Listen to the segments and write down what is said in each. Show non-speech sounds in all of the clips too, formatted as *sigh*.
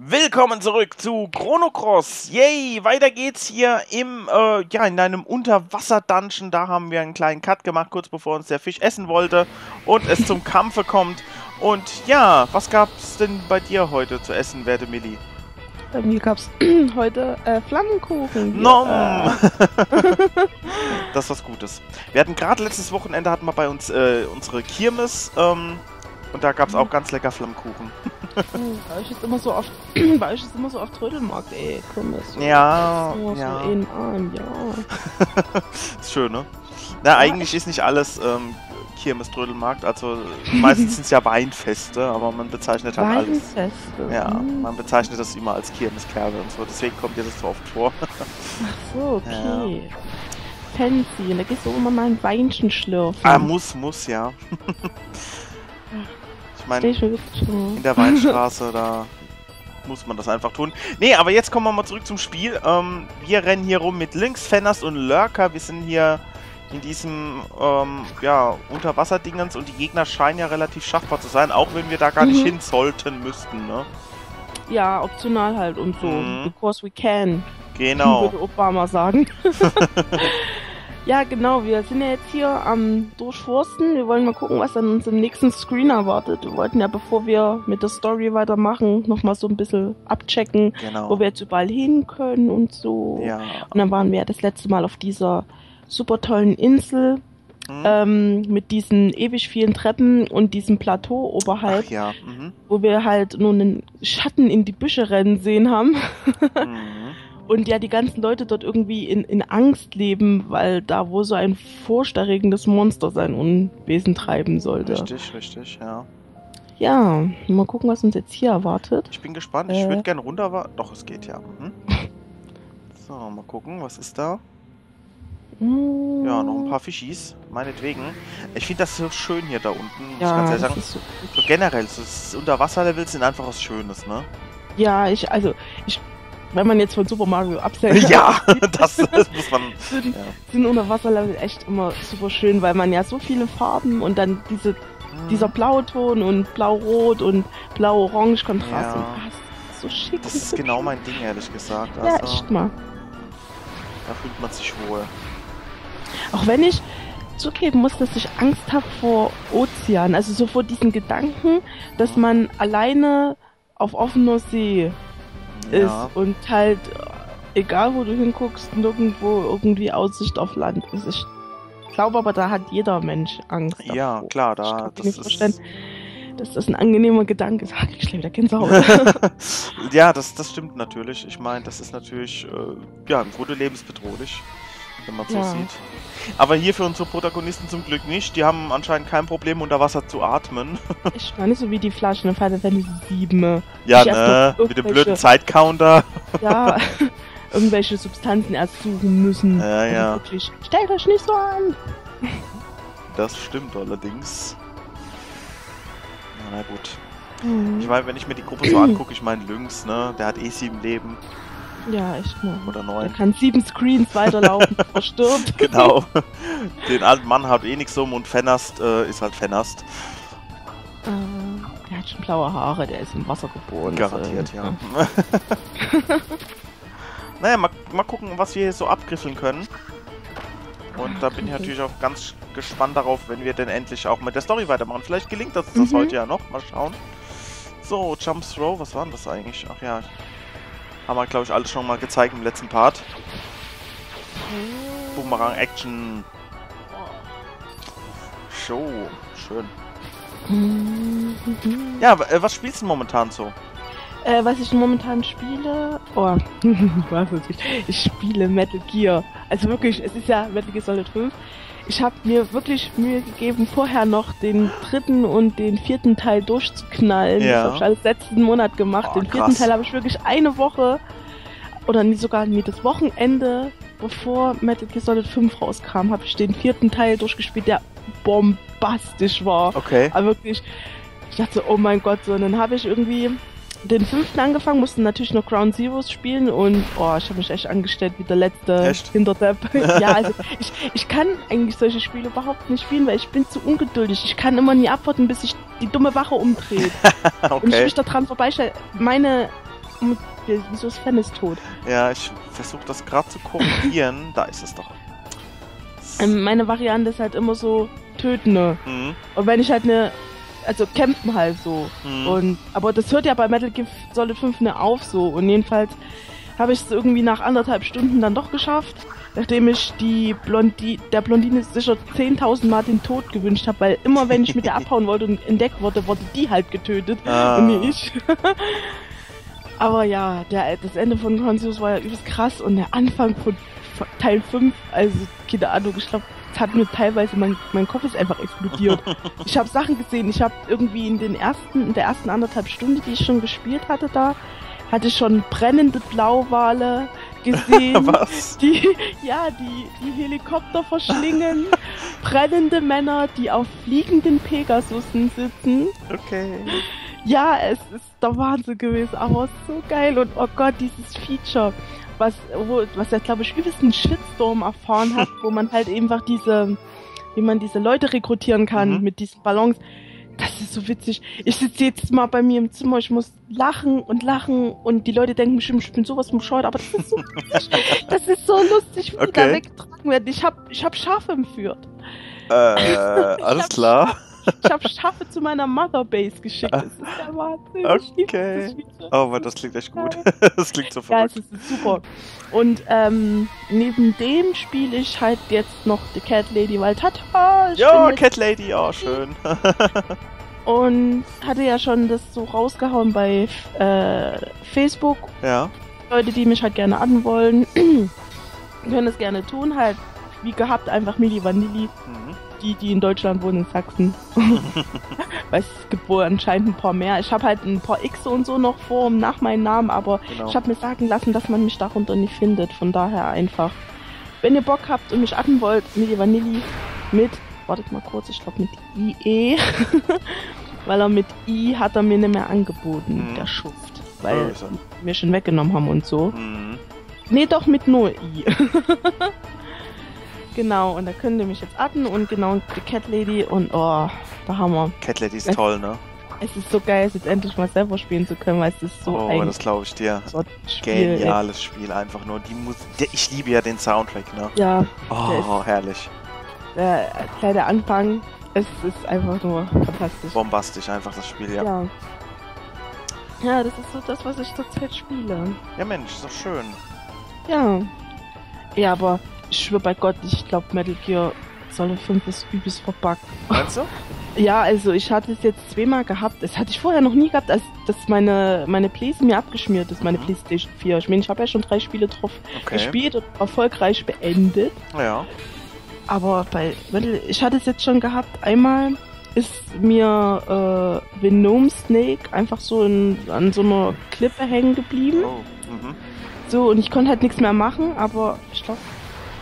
Willkommen zurück zu Chrono Cross. Yay, weiter geht's hier im, äh, ja, in einem Unterwasser-Dungeon. Da haben wir einen kleinen Cut gemacht, kurz bevor uns der Fisch essen wollte und es zum Kampfe kommt. Und ja, was gab's denn bei dir heute zu essen, werte Milli? Bei mir gab's *clears throat* heute äh, Flammenkuchen. Nom! Äh, *laughs* das ist was Gutes. Wir hatten gerade letztes Wochenende hatten wir bei uns äh, unsere Kirmes ähm, und da gab's auch ganz lecker Flammkuchen. bei euch ist immer so oft, bei euch ist immer so oft Trödelmarkt, ey, ist Ja, so, ja. so in Arm, ja. *laughs* ist schön, ne? Na, eigentlich ist nicht alles ähm, Kirmes-Trödelmarkt, also meistens sind es ja *laughs* Weinfeste, aber man bezeichnet halt alles. Weinfeste. Ja, hm. man bezeichnet das immer als Kirmeskerbe und so, deswegen kommt dir das so oft vor. Ach *laughs* so, okay. Fancy, und da gehst du immer mal ein Weinchen schlürfen. ah, muss, muss, ja. Meine, in der Weinstraße, da muss man das einfach tun. Nee, aber jetzt kommen wir mal zurück zum Spiel. Ähm, wir rennen hier rum mit Lynx, Fenners und Lurker. Wir sind hier in diesem, ähm, ja, Unterwasserdingens und die Gegner scheinen ja relativ schaffbar zu sein, auch wenn wir da gar nicht Mhm. hin sollten müssten, ne? Ja, optional halt und so. Mhm. Because we can, Genau. würde Obama sagen. *laughs* *laughs* ja, genau, wir sind ja jetzt hier am Durchforsten. Wir wollen mal gucken, was an uns im nächsten Screen erwartet. Wir wollten ja, bevor wir mit der Story weitermachen, nochmal so ein bisschen abchecken, Genau. wo wir jetzt überall hin können und so. ja. Und dann waren wir ja das letzte Mal auf dieser super tollen Insel Hm? ähm, mit diesen ewig vielen Treppen und diesem Plateau oberhalb, Ach ja. Mhm. wo wir halt nur einen Schatten in die Büsche rennen sehen haben. *laughs* Mhm. Und ja, die ganzen Leute dort irgendwie in, in Angst leben, weil da wo so ein furchterregendes Monster sein Unwesen treiben sollte. Richtig, richtig, ja. Ja, mal gucken, was uns jetzt hier erwartet. Ich bin gespannt. Ich Äh. würde gerne runter. wa- Doch, es geht ja. Mhm. *laughs* So, mal gucken, was ist da? Hm, Ja, noch ein paar Fischis, meinetwegen. Ich finde das so schön hier da unten, muss ich Ja, ganz ehrlich sagen. ist so So generell, so Unterwasserlevels sind einfach was Schönes, ne? ja, ich, also, ich, wenn man jetzt von Super Mario absehen *laughs* ja, das, *laughs* *laughs* das muss man. sind, Ja. sind Unterwasserlevel echt immer super schön, weil man ja so viele Farben und dann diese, Hm, dieser Blauton und Blau-Rot und Blau-Orange-Kontrast Ja. und ah, das ist so schick. Das ist genau schön. mein Ding, ehrlich gesagt. Ja, Also, echt mal. da fühlt man sich wohl. Auch wenn ich zugeben muss, dass ich Angst habe vor Ozean, also so vor diesen Gedanken, dass man alleine auf offener See Ja, ist und halt, egal wo du hinguckst, nirgendwo irgendwie Aussicht auf Land ist. Ich glaube aber, da hat jeder Mensch Angst. ja davor. klar, ich da. kann mir Das nicht ist, vorstellen, dass das ein angenehmer Gedanke ist. *laughs* Ach, ich schläge wieder Gänsehaut. *laughs* ja, das, das stimmt natürlich. Ich meine, das ist natürlich, äh, ja, im Grunde lebensbedrohlich, wenn man so Ja. sieht. Aber hier für unsere Protagonisten zum Glück nicht. Die haben anscheinend kein Problem, unter Wasser zu atmen. *laughs* ich meine, so wie die Flaschen in Final Fantasy 7. Ja, Ich ne? Mit dem blöden Zeitcounter. *laughs* ja, *laughs* irgendwelche Substanzen erst suchen müssen. Ja, ja. Wirklich, stellt euch nicht so an. Das stimmt allerdings. Na, na gut. Mhm. Ich meine, wenn ich mir die Gruppe so angucke, ich meine Lynx, ne? Der hat eh sieben Leben Ja, echt mal. oder Der neun. kann sieben Screens weiterlaufen, *laughs* bevor er stirbt. *laughs* Genau. Den alten Mann hat eh nix um und Fennast äh, ist halt Fennast. Äh, der hat schon blaue Haare, der ist im Wasser geboren. Garantiert, also, ja. *laughs* naja, mal, mal gucken, was wir hier so abgriffeln können. Und da bin ich natürlich auch ganz gespannt darauf, wenn wir denn endlich auch mit der Story weitermachen. Vielleicht gelingt das, das Mhm. heute ja noch. Mal schauen. So, Jump Throw, was war denn das eigentlich? Ach ja, haben wir, glaube ich, alles schon mal gezeigt im letzten Part. Boomerang Action. Show. Schön. Mhm. Ja, äh, was spielst du momentan so? Äh, was ich momentan spiele. Oh, *laughs* was ich. Ich spiele Metal Gear. Also wirklich, es ist ja Metal Gear Solid 5. Ich habe mir wirklich Mühe gegeben, vorher noch den dritten und den vierten Teil durchzuknallen. Ja. Das habe ich alles letzten Monat gemacht. Oh, den vierten krass. Teil habe ich wirklich eine Woche oder nie sogar nie das Wochenende, bevor Metal Gear Solid 5 rauskam, habe ich den vierten Teil durchgespielt, der bombastisch war. Okay. Aber wirklich, ich dachte, oh mein Gott, so, und dann habe ich irgendwie den fünften angefangen, musste natürlich noch Ground Zeroes spielen und oh, ich habe mich echt angestellt wie der letzte Echt? Hinterdepp. *laughs* ja, also ich, ich kann eigentlich solche Spiele überhaupt nicht spielen, weil ich bin zu ungeduldig. Ich kann immer nie abwarten, bis sich die dumme Wache umdreht. *laughs* Und ich okay. mich da dran vorbeistelle. Meine Wieso ist Fennis tot? Ja, ich versuche das gerade zu korrigieren. da ist es doch. Ähm, meine Variante ist halt immer so töten. Ne? Mhm. Und wenn ich halt eine also kämpfen halt so. Mhm. Und aber das hört ja bei Metal Gear Solid 5 ne auf so und jedenfalls habe ich es irgendwie nach anderthalb Stunden dann doch geschafft, nachdem ich die Blondi der Blondine sicher 10.000 Mal den Tod gewünscht habe, weil immer wenn ich mit der *laughs* abhauen wollte und entdeckt wurde, wurde die halt getötet ah. und nicht ich. *laughs* aber ja, der, das Ende von Conscious war ja übelst krass und der Anfang von Teil 5, also keine Ahnung, ich glaube hat mir teilweise, mein, mein Kopf ist einfach explodiert. *laughs* ich habe Sachen gesehen, ich habe irgendwie in den ersten, in der ersten anderthalb Stunden, die ich schon gespielt hatte da, hatte ich schon brennende Blauwale gesehen, *laughs* Was? die, ja, die, die Helikopter verschlingen, *laughs* brennende Männer, die auf fliegenden Pegasussen sitzen. Okay. Ja, es ist der Wahnsinn gewesen, aber so geil und oh Gott, dieses Feature was, wo, was er, glaube ich, übelst einen Shitstorm erfahren hat, wo man halt einfach diese, wie man diese Leute rekrutieren kann mhm. mit diesen Ballons. Das ist so witzig. Ich sitze jetzt mal bei mir im Zimmer, ich muss lachen und lachen und die Leute denken bestimmt, ich bin sowas vom Scheuer, aber das ist so witzig. das ist so lustig, wie okay. die da weggetragen werden. Ich hab, ich hab Schafe entführt. Äh, *laughs* alles klar. Ich habe Schafe zu meiner Motherbase geschickt. Das ist der Wahnsinn. Okay. Oh, aber das klingt echt gut. *laughs* das klingt so verrückt. Ja, es ist super. Und ähm, neben dem spiele ich halt jetzt noch die Cat Lady, weil tata! Ja, Cat Lady, oh, schön. *laughs* und hatte ja schon das so rausgehauen bei äh, Facebook. Ja. Leute, die mich halt gerne adden wollen, *clears throat* können es gerne tun. Halt, wie gehabt, einfach Mili Vanilli. Mhm die, die in Deutschland wohnen, in Sachsen. *laughs* Weil es gibt wohl anscheinend ein paar mehr. Ich habe halt ein paar X und so noch vor nach meinem Namen, aber genau. ich habe mir sagen lassen, dass man mich darunter nicht findet. Von daher einfach. Wenn ihr Bock habt und mich adden wollt, Milli Vanilli mit, wartet mal kurz, ich glaube mit IE. *laughs* weil er mit I hat er mir nicht mehr angeboten, mhm. der Schuft. Weil wir schon weggenommen haben und so. Mhm. Nee, doch mit nur I. *laughs* Genau, und da könnt ihr mich jetzt adden und genau die Cat Lady und oh, da haben wir. Cat Lady ist es, toll, ne? Es ist so geil, es jetzt endlich mal selber spielen zu können, weil es ist so Oh, das glaube ich dir. So Spiel, Geniales ey. Spiel, einfach nur. Die Musik, ich liebe ja den Soundtrack, ne? Ja. Oh, herrlich. Der kleine Anfang, es ist einfach nur fantastisch. Bombastisch, einfach das Spiel, ja. Ja, ja das ist so das, was ich zurzeit spiele. Ja, Mensch, ist doch schön. Ja. Ja, aber ich schwöre bei Gott, ich glaube Metal Gear Solid 5 ist übelst verbuggt. Meinst du? *laughs* Ja, also ich hatte es jetzt zweimal gehabt. Das hatte ich vorher noch nie gehabt, als dass meine, meine Playstation mir abgeschmiert ist, meine mhm. Playstation 4. Ich meine, ich habe ja schon drei Spiele drauf okay. gespielt und erfolgreich beendet. Ja. Aber bei Metal, ich hatte es jetzt schon gehabt, einmal ist mir äh, Venom Snake einfach so in, an so einer Klippe hängen geblieben. Oh. Mhm. So, und ich konnte halt nichts mehr machen, aber ich glaube,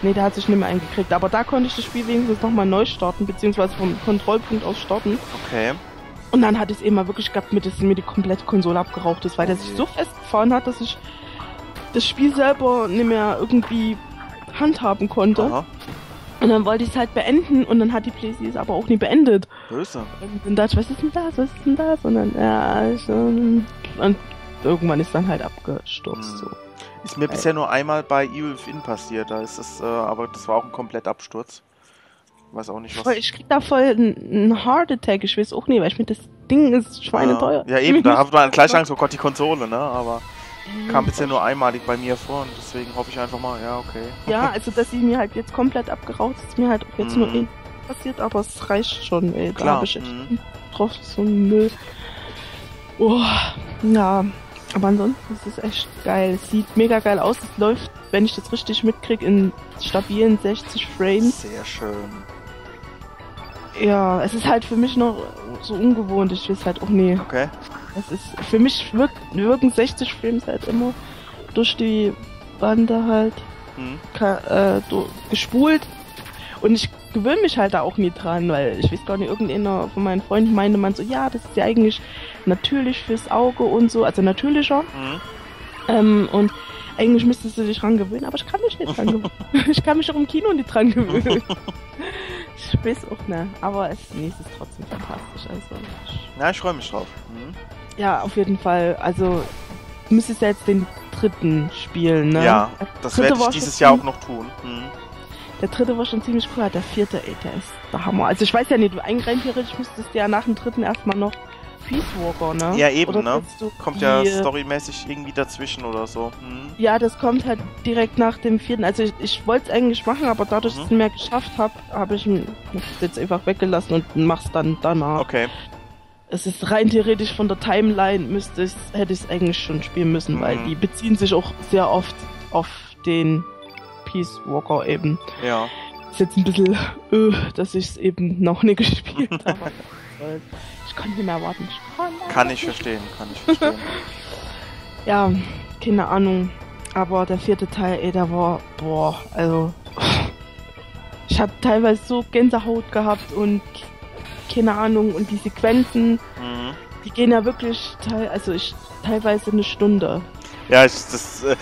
Nee, der hat sich nicht mehr eingekriegt. Aber da konnte ich das Spiel wenigstens nochmal neu starten, beziehungsweise vom Kontrollpunkt aus starten. Okay. Und dann hat es eben mal wirklich gehabt, mit, dass mir die komplette Konsole abgeraucht ist, weil der sich so festgefahren hat, dass ich das Spiel selber nicht mehr irgendwie handhaben konnte. Aha. Und dann wollte ich es halt beenden und dann hat die Playstation es aber auch nie beendet. Böse. Und dann dachte ich, was ist denn das, was ist denn das? Und dann, ja, schon. Und irgendwann ist dann halt abgestürzt. Hm. So. Ist mir bisher nur einmal bei Evil Within passiert, da ist es, äh, aber das war auch ein Komplettabsturz. Weiß auch nicht was. Ich krieg da voll einen Heart Attack, ich weiß auch nicht, weil ich mir das Ding ist schweineteuer. Ja, ja eben, da hat man *laughs* gleich Angst, oh Gott, die Konsole, ne? Aber kam bisher nur einmalig bei mir vor und deswegen hoffe ich einfach mal, ja, okay. *laughs* Ja, also dass sie mir halt jetzt komplett abgeraucht ist, mir halt auch jetzt mm. nur eh passiert, aber es reicht schon, ey. Da habe ich echt mm. drauf so einen Müll. Oh, ja, aber ansonsten ist es echt geil. Es sieht mega geil aus. Es läuft, wenn ich das richtig mitkriege, in stabilen 60 Frames. Sehr schön. Ja, es ist halt für mich noch so ungewohnt. Ich weiß halt auch nie. Okay. Es ist, für mich wirkt, wirken 60 Frames halt immer durch die Bande halt hm. äh, gespult. Und ich gewöhne mich halt da auch nie dran, weil ich weiß gar nicht, irgendeiner von meinen Freunden meinte man so, ja, das ist ja eigentlich natürlich fürs Auge und so, also natürlicher. Mhm. Ähm, und eigentlich müsstest du dich dran gewöhnen, aber ich kann mich nicht dran gewöhnen. *laughs* ich kann mich auch im Kino nicht dran gewöhnen. ich weiß auch nicht, aber es, nee, es ist trotzdem fantastisch. Also, ja, ich freue mich drauf. Mhm. Ja, auf jeden Fall. Also müsstest ja jetzt den dritten spielen, ne? Ja, das werde ich dieses Jahr auch noch tun. Hm. Der dritte war schon ziemlich cool, der vierte, ey, der ist der Hammer. Also ich weiß ja nicht, du eigentlich rein theoretisch müsstest du ja nach dem dritten erstmal noch Peace Walker, ne? Ja, eben, Oder ne? Kommt ja storymäßig irgendwie dazwischen oder so. Hm. Ja, das kommt halt direkt nach dem vierten. Also ich, ich wollte es eigentlich machen, aber dadurch, dass Mhm. ich es mehr geschafft habe, habe ich ihn jetzt einfach weggelassen und mach's dann danach. Okay. Es ist rein theoretisch von der Timeline müsste ich, hätte ich es eigentlich schon spielen müssen, weil Mhm. die beziehen sich auch sehr oft auf den Peace Walker eben. Ja. Ist jetzt ein bisschen, äh, dass ich es eben noch nicht *laughs* gespielt habe. *laughs* Ich kann nicht mehr warten. Ich kann, ich verstehen, kann ich verstehen. *laughs* Ja, keine Ahnung. Aber der vierte Teil, ey, der war, boah, also. Ich habe teilweise so Gänsehaut gehabt und keine Ahnung. Und die Sequenzen, mhm. die gehen ja wirklich, teil, also ich teilweise eine Stunde. Ja, ich, das, äh,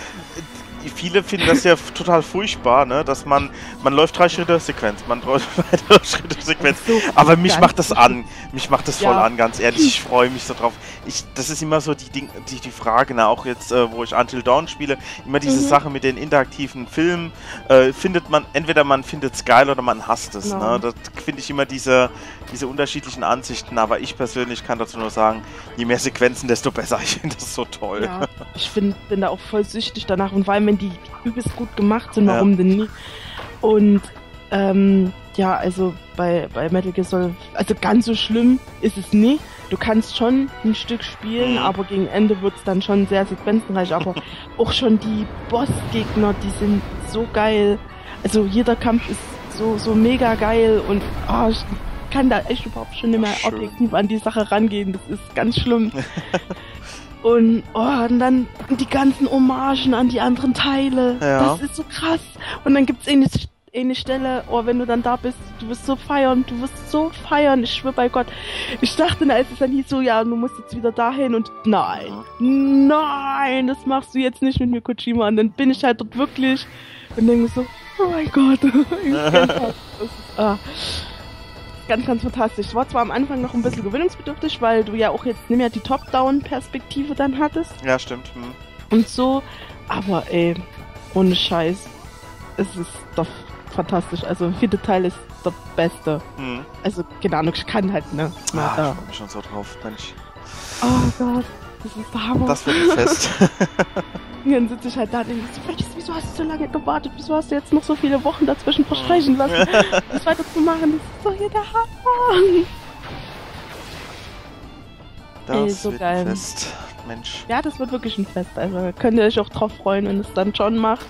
viele finden das ja total furchtbar, ne? Dass man, man läuft drei Schritte Sequenz, man läuft *laughs* weitere Schritte Sequenz. So Aber mich macht das an. Mich macht das voll Ja. an, ganz ehrlich. Ich freue mich so drauf. Ich, das ist immer so die, Ding, die, die Frage, ne? auch jetzt, äh, wo ich Until Dawn spiele, immer diese Mhm. Sache mit den interaktiven Filmen. Äh, findet man, entweder man findet es geil oder man hasst es. Genau. Ne? Das finde ich immer diese, diese unterschiedlichen Ansichten. Aber ich persönlich kann dazu nur sagen, je mehr Sequenzen, desto besser. *laughs* Ich finde das so toll. Ja, ich find, bin da auch voll süchtig danach und vor allem, wenn die übelst gut gemacht sind, Ja. warum denn nie? Und ähm, ja, also bei, bei Metal Gear Solid, also ganz so schlimm ist es nie. Du kannst schon ein Stück spielen, Mhm. aber gegen Ende wird's dann schon sehr sequenzenreich. Aber *laughs* auch schon die Bossgegner, die sind so geil. Also jeder Kampf ist so, so mega geil und ah, ich kann da echt überhaupt schon nicht mehr objektiv an die Sache rangehen. Das ist ganz schlimm. *laughs* Und, oh, und dann die ganzen Hommagen an die anderen Teile. Ja. Das ist so krass. Und dann gibt's eine, eine Stelle, oh, wenn du dann da bist, du wirst so feiern, du wirst so feiern, ich schwör bei Gott. Ich dachte, als es dann hieß so, ja, du musst jetzt wieder dahin und nein, nein, das machst du jetzt nicht mit mir, Kojima. Und dann bin ich halt dort wirklich und denke so, oh mein Gott. *laughs* *laughs* das ist, ah. Ganz, ganz fantastisch. War zwar am Anfang noch ein bisschen gewöhnungsbedürftig, weil du ja auch jetzt nicht mehr die Top-Down-Perspektive dann hattest Ja, stimmt. Hm. und so. Aber ey, ohne Scheiß. Es ist doch fantastisch. Also vierte Teil ist der beste. Hm. Also, keine Ahnung, ich kann halt, ne? Ah, ich freue mich schon so drauf, Mensch. Oh Gott, das ist der Hammer. Das wird ein Fest. *laughs* Und dann sitze ich halt da und denke, so, Felix, wieso hast du so lange gewartet? Wieso hast du jetzt noch so viele Wochen dazwischen verstreichen lassen, *laughs* das weiterzumachen? Das ist doch hier der Hammer. Das Ey, so wird geil. ein Fest. Mensch. Ja, das wird wirklich ein Fest. Also könnt ihr euch auch drauf freuen, wenn es dann John macht.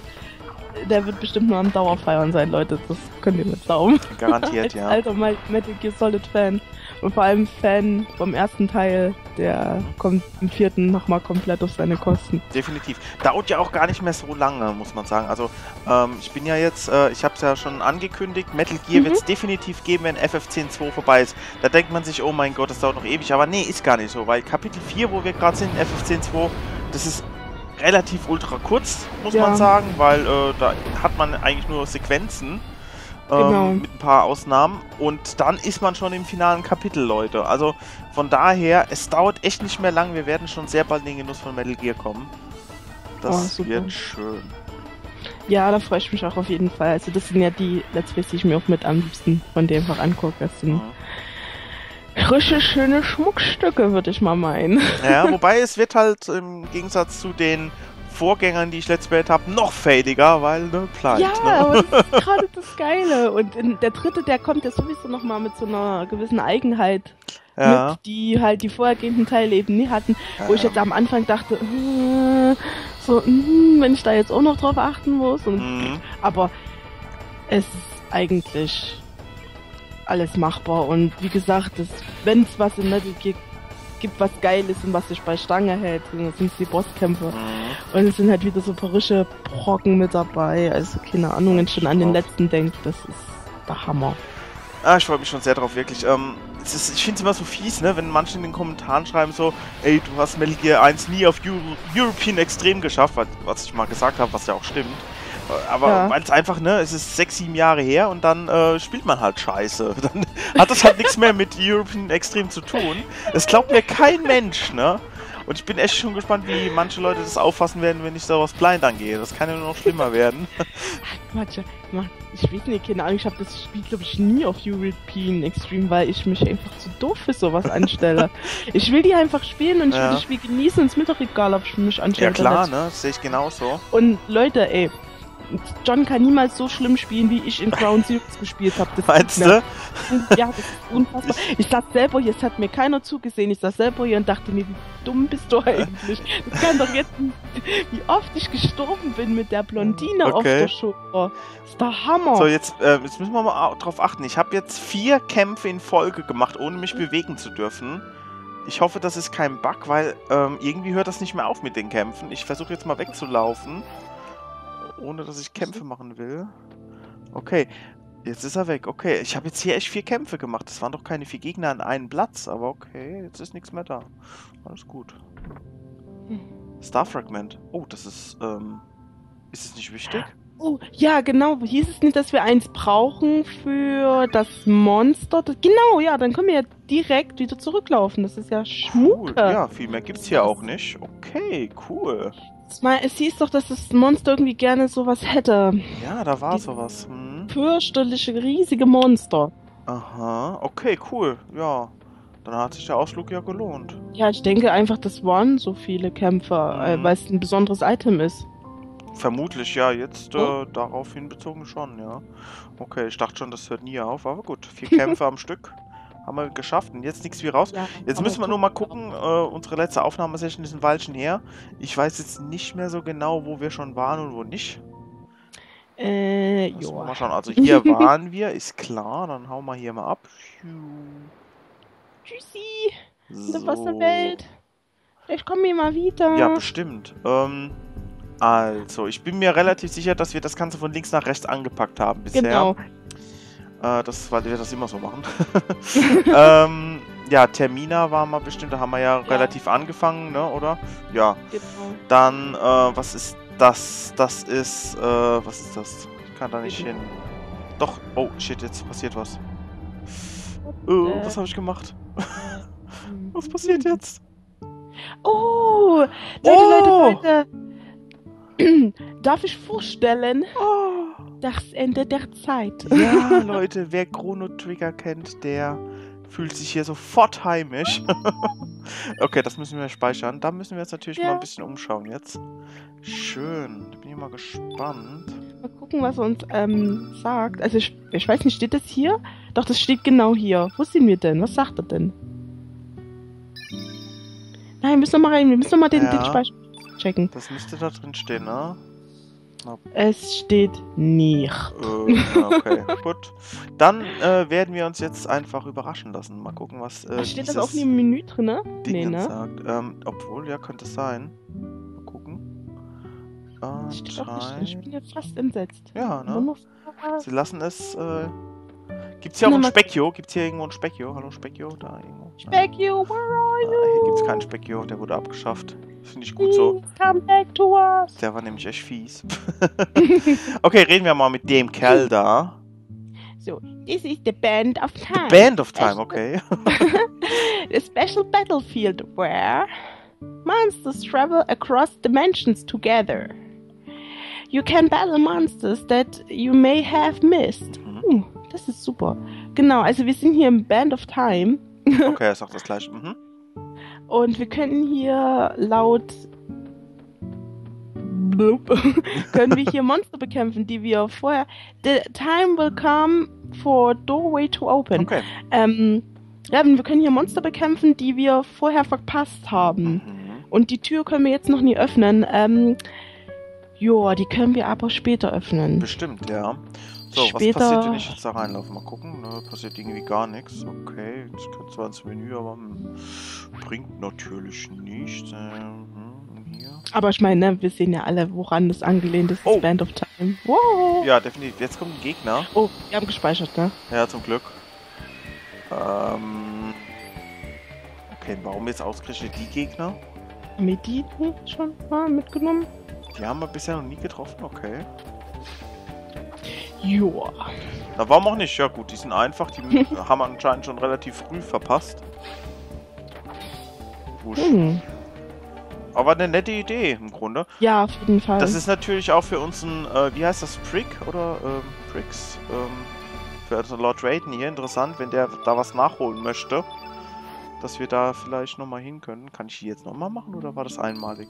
Der wird bestimmt nur am Dauerfeiern sein, Leute. Das könnt ihr mit Daumen. Garantiert, *laughs* Als ja. alter Me- Metal Gear Solid Fan. Und vor allem Fan vom ersten Teil, der kommt im vierten nochmal komplett auf seine Kosten. Definitiv. Dauert ja auch gar nicht mehr so lange, muss man sagen. Also, ähm, ich bin ja jetzt, äh, ich habe es ja schon angekündigt, Metal Gear Mhm. wird es definitiv geben, wenn FF102 vorbei ist. Da denkt man sich, oh mein Gott, das dauert noch ewig. Aber nee, ist gar nicht so, weil Kapitel 4, wo wir gerade sind, FF102, das ist relativ ultra kurz, muss Ja. man sagen, weil äh, da hat man eigentlich nur Sequenzen. Ähm, Genau. Mit ein paar Ausnahmen. Und dann ist man schon im finalen Kapitel, Leute. Also von daher, es dauert echt nicht mehr lang. Wir werden schon sehr bald in den Genuss von Metal Gear kommen. Oh, Das super. wird schön. Ja, da freue ich mich auch auf jeden Fall. Also das sind ja die Let's Plays, die ich mir auch mit am liebsten von dir einfach angucke. Das sind Mhm. frische, schöne Schmuckstücke, würde ich mal meinen. Ja, *laughs* wobei es wird halt im Gegensatz zu den Vorgängern, die ich Let's Play habe, noch fadiger, weil ne, bleibt. Ja, ne? aber das ist *laughs* gerade das Geile. Und in, der dritte, der kommt ja sowieso nochmal mit so einer gewissen Eigenheit ja. mit, die halt die vorhergehenden Teile eben nie hatten. Wo ich Ja. jetzt am Anfang dachte, äh, so, hm, wenn ich da jetzt auch noch drauf achten muss. Und, Mhm. Aber es ist eigentlich alles machbar. Und wie gesagt, wenn es was in Metal Gear gibt, was geil ist und was sich bei Stange hält, dann sind es die Bosskämpfe. Mhm. Und es sind halt wieder so verrische Brocken mit dabei. Also keine Ahnung, wenn ich schon an den letzten denke, das ist der Hammer. Ah, ich freue mich schon sehr drauf, wirklich. Ähm, es ist, ich finde es immer so fies, ne, wenn manche in den Kommentaren schreiben so, ey, du hast Metal Gear 1 nie auf Euro European Extrem geschafft, was, was ich mal gesagt habe, was ja auch stimmt. Aber Ja. es einfach, ne, es ist sechs, sieben Jahre her und dann äh, spielt man halt scheiße. *laughs* Dann hat das halt nichts mehr mit European Extrem zu tun. Das glaubt mir kein Mensch, ne? Und ich bin echt schon gespannt, wie manche Leute das auffassen werden, wenn ich sowas blind angehe. Das kann ja nur noch schlimmer werden. *laughs* Quatsch, ich weiß nicht, keine Ahnung, ich habe das Spiel, glaube ich, nie auf European Extreme, weil ich mich einfach zu doof für sowas anstelle. *laughs* ich will die einfach spielen und ich Ja. will das Spiel genießen ist mir doch egal, ob ich mich anstelle. Ja klar, ne? Das sehe ich genauso. Und Leute, ey, John kann niemals so schlimm spielen, wie ich in Ground Zeroes gespielt habe. Meinst du? Ja, das ist unfassbar. Ich saß selber hier, es hat mir keiner zugesehen. Ich saß selber hier und dachte mir, wie dumm bist du eigentlich? Das kann doch jetzt, wie oft ich gestorben bin mit der Blondine auf Okay. der Schulter. Das ist der Hammer. So, jetzt, äh, jetzt müssen wir mal au- drauf achten. Ich habe jetzt vier Kämpfe in Folge gemacht, ohne mich bewegen zu dürfen. Ich hoffe, das ist kein Bug, weil ähm, irgendwie hört das nicht mehr auf mit den Kämpfen. Ich versuche jetzt mal wegzulaufen, ohne dass ich Kämpfe machen will. Okay, jetzt ist er weg. Okay, ich habe jetzt hier echt vier Kämpfe gemacht. Das waren doch keine vier Gegner an einem Platz, aber okay, jetzt ist nichts mehr da. Alles gut. Hm. Star Fragment. Oh, das ist, ähm, ist es nicht wichtig? Oh, ja, genau. Hieß es nicht, dass wir eins brauchen für das Monster? Genau, ja, dann können wir ja direkt wieder zurücklaufen. Das ist ja Cool. Schmucke. Ja, viel mehr gibt's hier auch nicht. Okay, cool. Es hieß doch, dass das Monster irgendwie gerne sowas hätte. Ja, da war Die- sowas. Hm. Fürchterliche, riesige Monster. Aha, okay, cool. Ja, dann hat sich der Ausflug ja gelohnt. Ja, ich denke einfach, das waren so viele Kämpfer, äh, Mhm. weil es ein besonderes Item ist. Vermutlich ja, jetzt Oh. äh, daraufhin bezogen schon, ja. Okay, ich dachte schon, das hört nie auf, aber gut. Vier Kämpfe *laughs* am Stück haben wir geschafft und jetzt nichts wie raus. Ja, Jetzt müssen wir nur mal gucken, äh, unsere letzte Aufnahmesession ist ein Weilchen her. Ich weiß jetzt nicht mehr so genau, wo wir schon waren und wo nicht. Äh, wir joa. mal schauen. Also *laughs* hier waren wir, ist klar. Dann hauen wir hier mal ab. Tschüssi, in der So. Wasserwelt. Vielleicht kommen wir mal wieder. Ja, bestimmt. Ähm, also, ich bin mir relativ sicher, dass wir das Ganze von links nach rechts angepackt haben bisher. genau. Äh, das, weil wir das immer so machen. *laughs* *laughs* ähm, ja, Termina war mal bestimmt, da haben wir ja, Ja. relativ angefangen, ne, oder? Ja. genau. Dann, äh, was ist das? Das ist, äh, was ist das? Ich kann da nicht hin. Doch, oh, shit, jetzt passiert was. Oh, was habe ich gemacht? *laughs* Was passiert jetzt? Oh, Leute, Oh. Leute, Leute. *clears throat* Darf ich vorstellen, Oh. Das Ende der Zeit. Ja, *laughs* Leute, wer Chrono Trigger kennt, der fühlt sich hier sofort heimisch. *laughs* okay, das müssen wir speichern. Da müssen wir jetzt natürlich mal Ja. ein bisschen umschauen jetzt. Schön. Da bin ich mal gespannt. Mal gucken, was er uns ähm, sagt. Also ich, ich weiß nicht, steht das hier? Doch, das steht genau hier. Wo sind wir denn? Was sagt er denn? Nein, wir müssen noch mal rein. Wir müssen noch mal den, Ja. den Speicher checken. Das müsste da drin stehen, ne? Es steht nicht. Äh, okay, *laughs* gut. Dann äh, werden wir uns jetzt einfach überraschen lassen. Mal gucken, was äh, Ach, steht das auch nie im Menü drin, ne? Nee, Ding ne? sagt. Ähm, obwohl, ja, könnte es sein. Mal gucken. Äh, steht auch nicht. Ich bin jetzt fast entsetzt. Ja, ne? Sie lassen es. Äh, gibt's hier auch ein Speckio? Gibt's hier irgendwo ein Speckio? Hallo Speckio? Da irgendwo. You, where are Ah, hier gibt's keinen Speckio, der wurde abgeschafft. Finde ich gut so. Please come back to us. Der war nämlich echt fies. *laughs* okay, reden wir mal mit dem Kerl da. So, this is the band of The time. Band of Time, okay. *laughs* a special battlefield where monsters travel across dimensions together. You can battle monsters that you may have missed. Mhm. Uh, das ist super. Genau, also wir sind hier im Band of Time Okay, er sagt das gleiche. *laughs* Mhm. Und wir können hier laut Blub, *laughs* können wir hier Monster bekämpfen, die wir vorher. The time will come for doorway to open. Okay. Ähm, ja, wir können hier Monster bekämpfen, die wir vorher verpasst haben. Mhm. Und die Tür können wir jetzt noch nie öffnen. Ähm, joa, die können wir aber später öffnen. Bestimmt, ja. So, Später- was passiert, wenn ich jetzt da reinlaufe? Mal gucken. Ne, passiert irgendwie gar nichts. Okay, jetzt kommt zwar ins Menü, aber hm, bringt natürlich nichts. Ähm, hm, hier. Aber ich meine, ne, wir sehen ja alle, woran das angelehnt ist, Oh. Band of Time. Wow. Ja, definitiv. Jetzt kommt ein Gegner. Oh, wir haben gespeichert, ne? Ja, zum Glück. Ähm. Okay, warum jetzt ausgerechnet die Gegner? Haben wir die schon mal mitgenommen? Die haben wir bisher noch nie getroffen, okay. Joa. Na, warum auch nicht? Ja gut, die sind einfach, die *laughs* haben anscheinend schon relativ früh verpasst. Wurscht. Hm. aber eine nette Idee im Grunde. Ja, auf jeden Fall. Das ist natürlich auch für uns ein, äh, wie heißt das, Prick oder ähm, Pricks? Ähm, für also Lord Raiden hier interessant, wenn der da was nachholen möchte. Dass wir da vielleicht nochmal hin können. Kann ich die jetzt nochmal machen oder war das einmalig?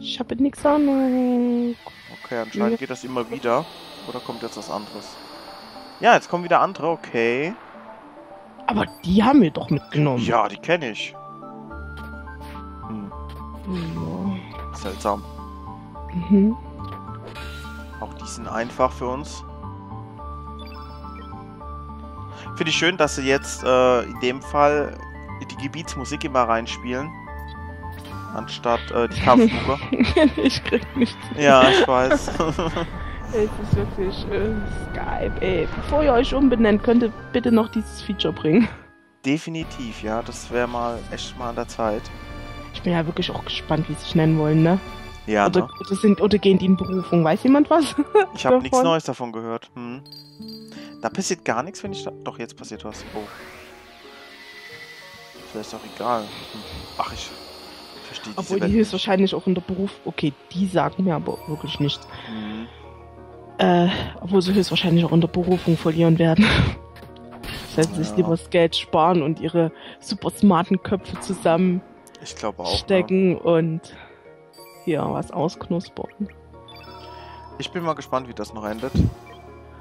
ich habe nichts Ahnung. Okay, anscheinend geht das immer wieder. Oder kommt jetzt was anderes? Ja, jetzt kommen wieder andere, okay. Aber die haben wir doch mitgenommen. Ja, die kenne ich. Hm, Ja. seltsam. Mhm. Auch die sind einfach für uns. Finde ich schön, dass sie jetzt äh, in dem Fall die Gebietsmusik immer reinspielen. Anstatt äh, die Kampfmucke. *laughs* ich krieg nichts. ja, ich weiß. *laughs* Es ist wirklich äh, Skype, ey. Bevor ihr euch umbenennt, könnt ihr bitte noch dieses Feature bringen. Definitiv, ja. Das wäre mal echt mal an der Zeit. Ich bin ja wirklich auch gespannt, wie sie sich nennen wollen, ne? Ja, oder, ne? oder, sind, oder gehen die in Berufung? Weiß jemand was? *laughs* Ich habe nichts? Neues davon gehört. Hm. Da passiert gar nichts, wenn ich da... Doch, jetzt passiert was. Oh. Vielleicht ist auch egal. Hm. Ach, ich verstehe Obwohl die höchstwahrscheinlich auch unter Beruf. Okay, die sagen mir aber wirklich nichts. Hm. Äh, obwohl sie höchstwahrscheinlich auch unter Berufung verlieren werden. *laughs* Das heißt, sich Ja. lieber das Geld sparen und ihre super smarten Köpfe glaube auch. Ne? und hier was ausknuspern. Ich bin mal gespannt, wie das noch endet.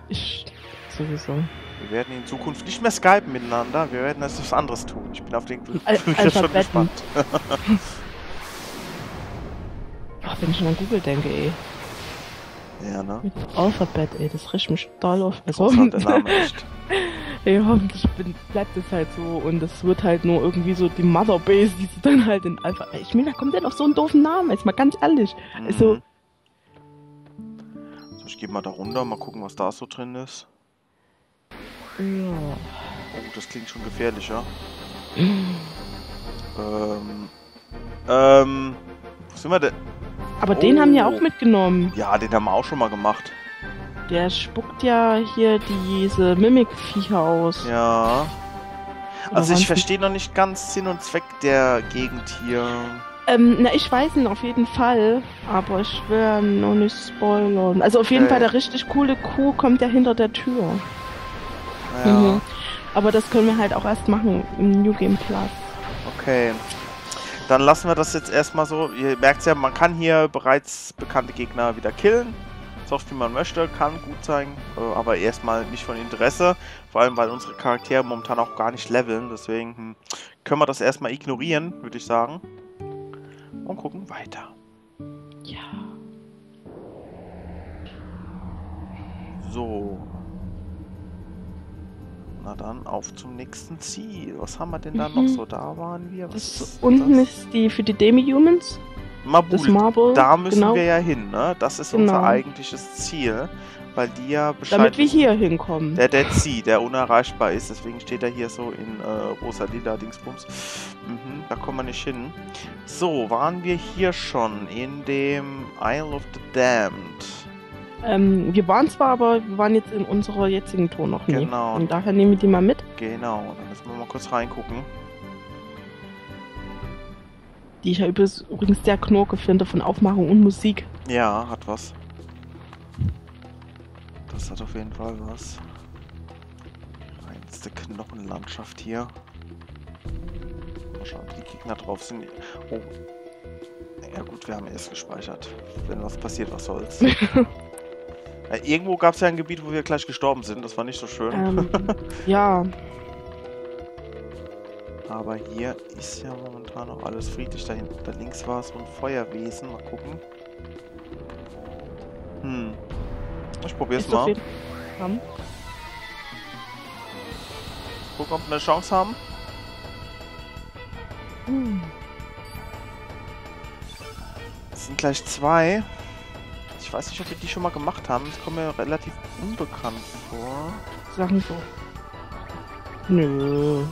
Ich sowieso. Wir werden in Zukunft nicht mehr skypen miteinander. Wir werden jetzt was anderes tun. Ich bin auf den Al- *laughs* bin schon gespannt. *laughs* Ach, wenn ich schon an Google denke, ey. Ja, ne? Mit Alphabet, ey, das riecht mich total auf. Also, Großartig, der Name echt. *laughs* ey, hoffentlich bin, bleibt es halt so und es wird halt nur irgendwie so die Motherbase, die sie dann halt in Alpha. Ich meine, da kommt denn auf so einen doofen Namen, jetzt mal ganz ehrlich. Also- Mhm. So, ich gehe mal da runter, mal gucken, was da so drin ist. Ja. Oh, das klingt schon gefährlicher. *laughs* Ähm. Ähm. Wo sind wir denn? Aber den haben wir Oh. auch mitgenommen. Ja, den haben wir auch schon mal gemacht. Der spuckt ja hier diese Mimikviecher aus. Ja. Oder Also ich verstehe noch nicht ganz Sinn und Zweck der Gegend hier. Ähm, na, ich weiß ihn auf jeden Fall, aber ich will noch nicht spoilern. Also auf jeden Okay. Fall, der richtig coole Kuh kommt ja hinter der Tür. Ja, Mhm. Aber das können wir halt auch erst machen im New Game Plus. okay. Dann lassen wir das jetzt erstmal so. Ihr merkt ja, man kann hier bereits bekannte Gegner wieder killen. So oft wie man möchte, kann gut sein, äh, aber erstmal nicht von Interesse. Vor allem, weil unsere Charaktere momentan auch gar nicht leveln. Deswegen hm, können wir das erstmal ignorieren, würde ich sagen. Und gucken weiter. Ja. So. Na dann, auf zum nächsten Ziel. Was haben wir denn da Mhm. noch so? Da waren wir. Was Das ist unten das? ist die für die Demi-Humans, das Mabul. Marble. Da müssen genau, wir ja hin, ne? Das ist Genau. unser eigentliches Ziel. Weil die ja Bescheid damit wir hier hinkommen. Der Dead Sea, der unerreichbar ist. Deswegen steht er hier so in äh, rosa-lila Dingsbums. Mhm, da kommen wir nicht hin. So, waren wir hier schon in dem Isle of the Damned. Ähm, wir waren zwar, aber wir waren jetzt in unserer jetzigen Tour noch nie. Genau. Und daher nehmen wir die mal mit. Genau, dann müssen wir mal kurz reingucken. Die ich ja übrigens übrigens sehr knorke finde von Aufmachung und Musik. Ja, hat was. Das hat auf jeden Fall was. Reinste Knochenlandschaft hier. Mal schauen, wie die Gegner drauf sind. Oh. Ja gut, wir haben erst gespeichert. Wenn was passiert, was soll's. *laughs* ja, irgendwo gab es ja ein Gebiet, wo wir gleich gestorben sind. Das war nicht so schön. Ähm, *laughs* ja, Aber hier ist ja momentan noch alles friedlich. Da hinten, da links war so ein Feuerwesen. Mal gucken. Hm. Ich probier's ist mal. jeden Fall. Gucken, ob wir eine Chance haben. Hm. Es sind gleich zwei. Ich weiß nicht, ob wir die schon mal gemacht haben. Das kommt mir relativ unbekannt vor. Sachen so. Nö.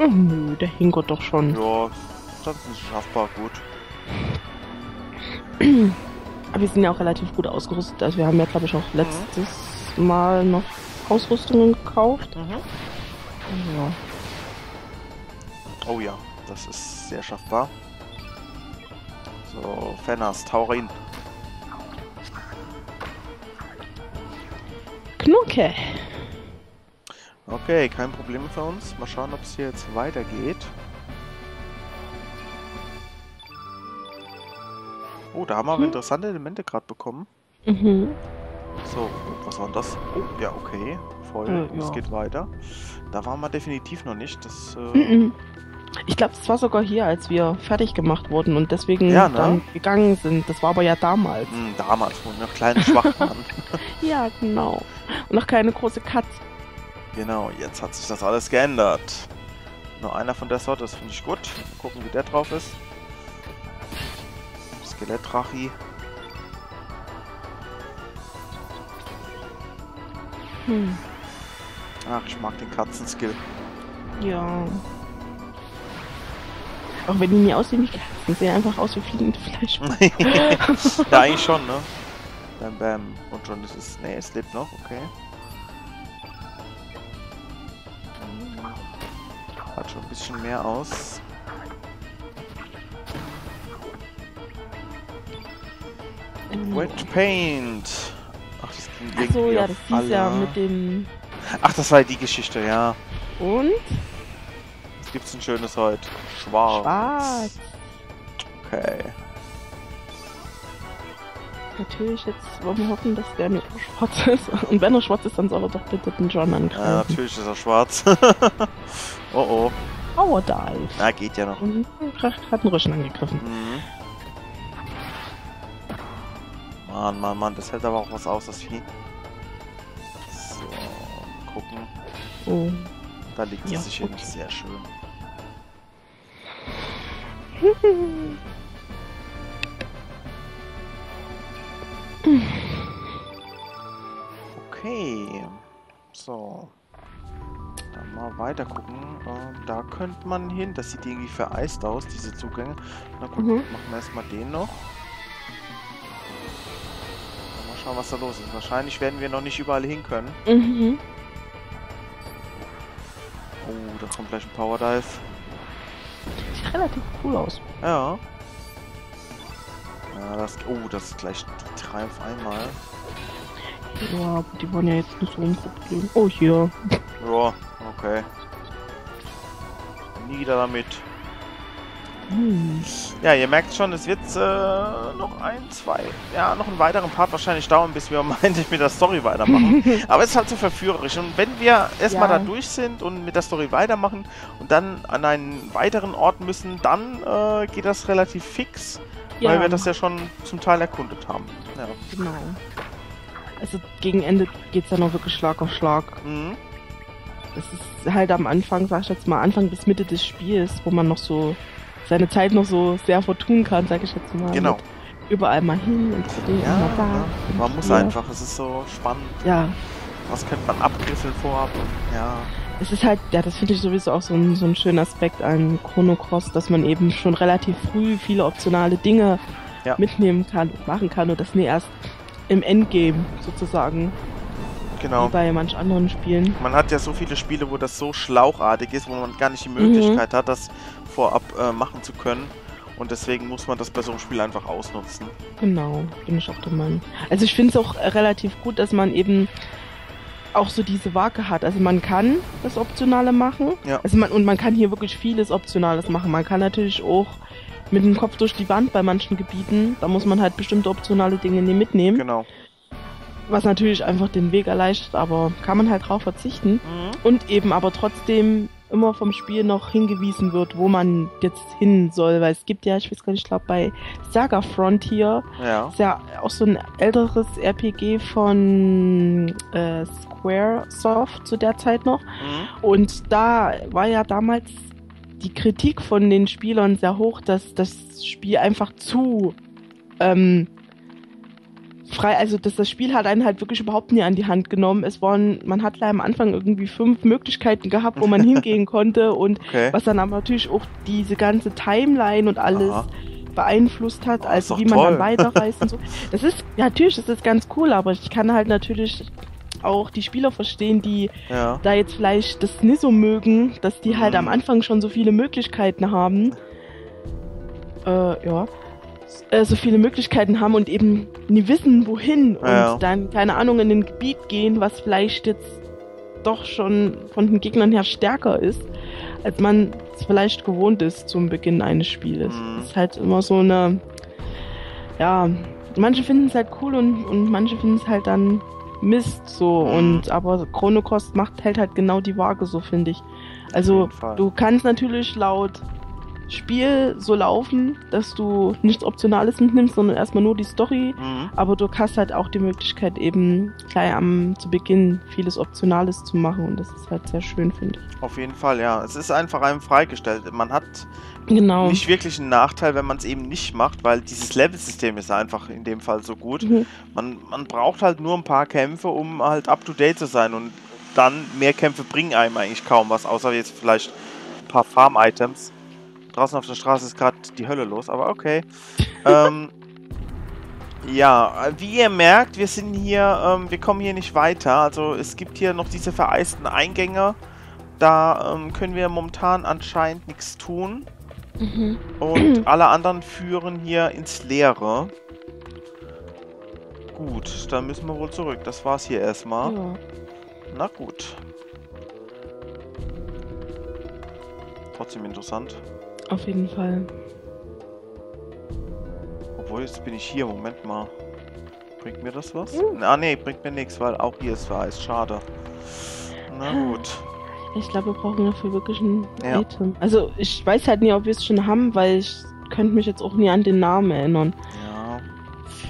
Oh, nö, der hinkert doch schon. Ja, das ist schaffbar gut. *clears throat* Aber wir sind ja auch relativ gut ausgerüstet. Also wir haben ja, glaube ich, auch letztes Mal noch Ausrüstungen gekauft. Ja. Oh ja, das ist sehr schaffbar. So, Fenners, Taurin. Knucke. Okay, kein Problem für uns. Mal schauen, ob es hier jetzt weitergeht. Oh, da haben wir aber Hm. interessante Elemente gerade bekommen. Mhm. So, was war denn das? Oh, ja, okay. Voll. Äh, Es ja. geht weiter. Da waren wir definitiv noch nicht. Das, äh, Mhm. Ich glaube, es war sogar hier, als wir fertig gemacht wurden und deswegen Ja, ne? dann gegangen sind. Das war aber ja damals. mh, damals, wo wir noch kleine schwach waren. *laughs* *laughs* Ja, genau. Und noch keine große Katze. genau, jetzt hat sich das alles geändert. Nur einer von der Sorte, das finde ich gut. Mal gucken, wie der drauf ist. Skelettdrachi. Hm. Ach, ich mag den Katzenskill. Ja. Auch wenn die nie aussehen wie Katzen, sehen einfach aus wie fliegende Fleisch. *laughs* ja, eigentlich schon, ne? Bam, bam. Und schon ist es. Nee, es lebt noch, okay. Hat schon ein bisschen mehr aus. Wet Paint. Ach, das ging Ach so, ja, das hieß ja mit dem. Ach, das war die Geschichte, ja. Und? Was gibt's ein schönes heute? Schwarz. Schwarz. Okay. Natürlich, jetzt wollen wir hoffen, dass der nicht schwarz ist. *laughs* Und wenn er schwarz ist, dann soll er doch bitte den John Ja, angreifen. natürlich ist er schwarz. *laughs* oh oh. Power Dive. Na, geht ja noch. Und hat einen Rüschen angegriffen. Mhm. Mann, Mann, Mann, das hält aber auch was aus, das Vieh. So, gucken. Oh. Da liegt es Ja, sich hin. Sehr schön. Okay. So. Dann mal weiter gucken. Ähm, da könnte man hin. Das sieht irgendwie vereist aus, diese Zugänge. Na gut, Mhm. machen wir erstmal den noch. Mal schauen, was da los ist. Wahrscheinlich werden wir noch nicht überall hin können. Mhm. Oh, da kommt gleich ein Power Dive. Relativ cool aus. Ja. Ja, das. Oh, das ist gleich die drei auf einmal. Ja, die waren ja jetzt nicht so ein Problem. Oh, hier. Ja, okay. Nieder damit. Ja, ihr merkt schon, es wird äh, noch ein, zwei, ja, noch einen weiteren Part wahrscheinlich dauern, bis wir *laughs* meintlich mit der Story weitermachen. *laughs* Aber es ist halt so verführerisch. Und wenn wir erstmal Ja. da durch sind und mit der Story weitermachen und dann an einen weiteren Ort müssen, dann äh, geht das relativ fix, Ja, weil wir das ja schon zum Teil erkundet haben. Ja. genau. Also gegen Ende geht's dann auch wirklich Schlag auf Schlag. Mhm. Das ist halt am Anfang, sag ich jetzt mal, Anfang bis Mitte des Spiels, wo man noch so seine Zeit noch so sehr vertun kann, sag ich jetzt mal. Genau. Überall mal hin und zu dem Ja, und mal da. ja, man muss Ja. einfach, es ist so spannend, Ja, was könnte man abgriffeln vorab und ja. es ist halt, ja, das finde ich sowieso auch so ein, so ein schöner Aspekt an Chrono Cross, dass man eben schon relativ früh viele optionale Dinge Ja. mitnehmen kann, machen kann und das nie erst im Endgame sozusagen, Genau. wie bei manch anderen Spielen. Man hat ja so viele Spiele, wo das so schlauchartig ist, wo man gar nicht die Mhm. Möglichkeit hat, das vorab äh, machen zu können. Und deswegen muss man das bei so einem Spiel einfach ausnutzen. Genau, bin ich auch der Meinung. Also ich finde es auch relativ gut, dass man eben auch so diese Waage hat. Also man kann das Optionale machen. Ja. Also man, und man kann hier wirklich vieles Optionales machen. Man kann natürlich auch mit dem Kopf durch die Wand bei manchen Gebieten. Da muss man halt bestimmte optionale Dinge nie mitnehmen. Genau. Was natürlich einfach den Weg erleichtert, aber kann man halt drauf verzichten. Mhm. Und eben aber trotzdem immer vom Spiel noch hingewiesen wird, wo man jetzt hin soll. Weil es gibt ja, ich weiß gar nicht, ich glaube bei Saga Frontier Ja. ist ja auch so ein älteres RPG von äh, Squaresoft zu der Zeit noch. Mhm. Und da war ja damals die Kritik von den Spielern sehr hoch, dass das Spiel einfach zu ähm, frei, also dass das Spiel hat einen halt wirklich überhaupt nie an die Hand genommen. Es waren, man hat gleich am Anfang irgendwie fünf Möglichkeiten gehabt, wo man *laughs* hingehen konnte und Okay. was dann aber natürlich auch diese ganze Timeline und alles Aha. beeinflusst hat, Oh, also wie man toll. dann weiterreist und so. *laughs* Das ist, ja, natürlich, das ist ganz cool, aber ich kann halt natürlich auch die Spieler verstehen, die Ja. da jetzt vielleicht das nicht so mögen, dass die halt Mhm. am Anfang schon so viele Möglichkeiten haben. Äh, ja. Äh, so viele Möglichkeiten haben und eben nie wissen, wohin Ja. und dann, keine Ahnung, in ein Gebiet gehen, was vielleicht jetzt doch schon von den Gegnern her stärker ist, als man es vielleicht gewohnt ist zum Beginn eines Spieles. Mhm. Das ist halt immer so eine, ja, manche finden es halt cool und, und manche finden es halt dann Mist so Mhm. und aber Chrono Cross macht hält halt genau die Waage so finde ich. Also du kannst natürlich laut Spiel so laufen, dass du nichts Optionales mitnimmst, sondern erstmal nur die Story. Mhm. Aber du hast halt auch die Möglichkeit, eben gleich am zu Beginn vieles Optionales zu machen und das ist halt sehr schön, finde ich. Auf jeden Fall, ja. Es ist einfach einem freigestellt. Man hat Genau. nicht wirklich einen Nachteil, wenn man es eben nicht macht, weil dieses Level-System ist einfach in dem Fall so gut. Mhm. Man, man braucht halt nur ein paar Kämpfe, um halt up to date zu sein und dann mehr Kämpfe bringen einem eigentlich kaum was, außer jetzt vielleicht ein paar Farm-Items. Draußen auf der Straße ist gerade die Hölle los, aber okay. ähm, ja, wie ihr merkt, wir sind hier, ähm, wir kommen hier nicht weiter. Also es gibt hier noch diese vereisten Eingänge. Da ähm, können wir momentan anscheinend nichts tun. Mhm. Und *clears throat* alle anderen führen hier ins Leere. Gut, dann müssen wir wohl zurück. Das war's hier erstmal. Ja. Na gut. Trotzdem interessant. Auf jeden Fall. Obwohl, jetzt bin ich hier. Moment mal. Bringt mir das was? Hm. Ah, nee, bringt mir nichts, weil auch hier ist vereist. Schade. Na gut. Ich glaube, wir brauchen dafür wirklich ein Ja. Item. Also ich weiß halt nie, ob wir es schon haben, weil ich könnte mich jetzt auch nie an den Namen erinnern. Ja.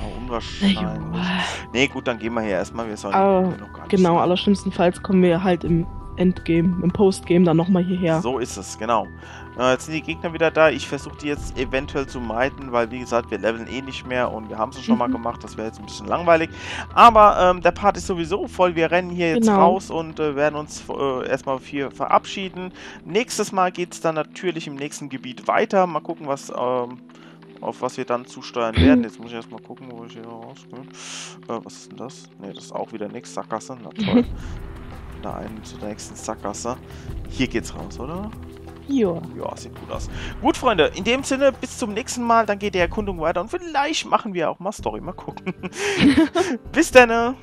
Aber unwahrscheinlich. Nee, gut, dann gehen wir hier erstmal. Wir sollen Aber Genau, sein. allerschlimmstenfalls kommen wir halt im Endgame, im Postgame dann nochmal hierher. So ist es, genau. Äh, jetzt sind die Gegner wieder da. Ich versuche die jetzt eventuell zu meiden, weil wie gesagt, wir leveln eh nicht mehr und wir haben es schon mal Mhm. gemacht. Das wäre jetzt ein bisschen langweilig. Aber ähm, der Part ist sowieso voll. Wir rennen hier jetzt Genau. raus und äh, werden uns äh, erstmal hier verabschieden. Nächstes Mal geht es dann natürlich im nächsten Gebiet weiter. Mal gucken, was. Ähm, auf was wir dann zusteuern *clears throat* werden. Jetzt muss ich erstmal gucken, wo ich hier rauskomme. Äh, was ist denn das? Ne, das ist auch wieder nix. Sackgasse. Na toll. *laughs* da einen zur nächsten Sackgasse. Hier geht's raus, oder? Ja. Ja, sieht gut aus. Gut, Freunde, in dem Sinne, bis zum nächsten Mal. Dann geht die Erkundung weiter und vielleicht machen wir auch mal Story. Mal gucken. *laughs* bis dann.